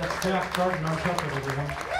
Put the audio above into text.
That's Jack Gardner. Nice job, everyone.